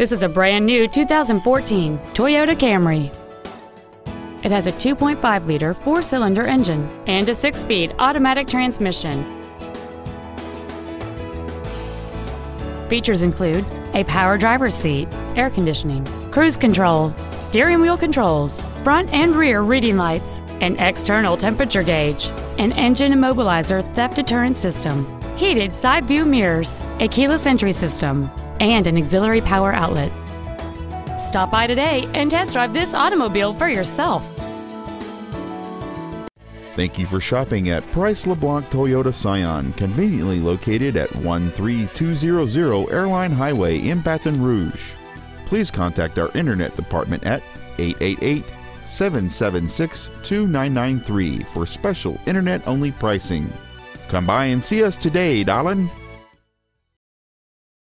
This is a brand new 2014 Toyota Camry. It has a 2.5 liter four cylinder engine and a six speed automatic transmission. Features include a power driver's seat, air conditioning, cruise control, steering wheel controls, front and rear reading lights, an external temperature gauge, an engine immobilizer theft deterrent system, heated side view mirrors, a keyless entry system, and an auxiliary power outlet. Stop by today and test drive this automobile for yourself. Thank you for shopping at Price LeBlanc Toyota Scion, conveniently located at 13200 Airline Highway in Baton Rouge. Please contact our internet department at 888 776 2993 for special internet only pricing. Come by and see us today, darling.